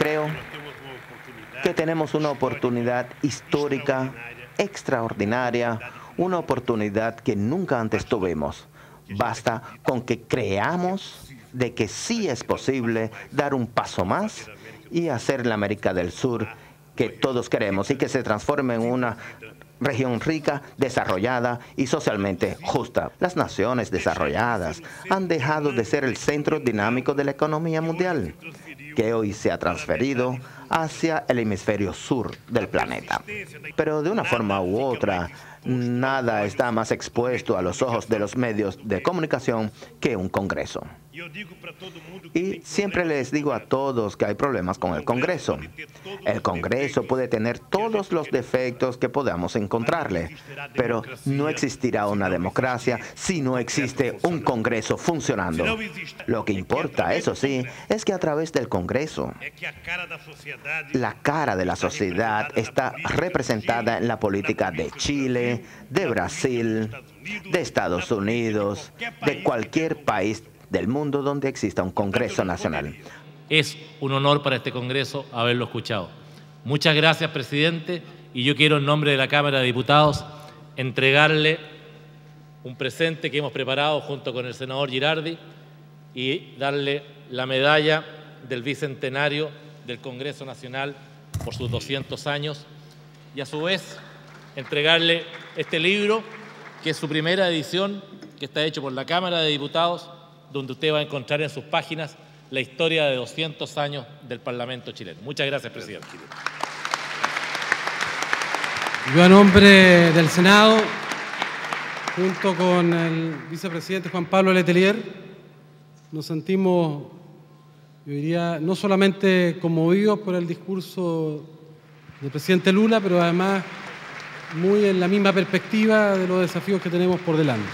creo que tenemos una oportunidad histórica, extraordinaria, una oportunidad que nunca antes tuvimos. Basta con que creamos de que sí es posible dar un paso más y hacer la América del Sur que todos queremos y que se transforme en una región rica, desarrollada y socialmente justa. Las naciones desarrolladas han dejado de ser el centro dinámico de la economía mundial, que hoy se ha transferido hacia el hemisferio sur del planeta. Pero de una forma u otra, nada está más expuesto a los ojos de los medios de comunicación que un Congreso. Y siempre les digo a todos que hay problemas con el Congreso. El Congreso puede tener todos los defectos que podamos encontrarle, pero no existirá una democracia si no existe un Congreso funcionando. Lo que importa, eso sí, es que a través del Congreso, la cara de la sociedad está representada en la política de Chile, de Brasil, de Estados Unidos, de cualquier país del mundo donde exista un Congreso Nacional. Es un honor para este Congreso haberlo escuchado. Muchas gracias, presidente, y yo quiero en nombre de la Cámara de Diputados entregarle un presente que hemos preparado junto con el senador Girardi y darle la medalla del Bicentenario del Congreso Nacional por sus 200 años y a su vez entregarle este libro que es su primera edición, que está hecho por la Cámara de Diputados donde usted va a encontrar en sus páginas la historia de 200 años del Parlamento chileno. Muchas gracias, presidente. Yo a nombre del Senado, junto con el vicepresidente Juan Pablo Letelier, nos sentimos, yo diría, no solamente conmovidos por el discurso del presidente Lula, pero además muy en la misma perspectiva de los desafíos que tenemos por delante.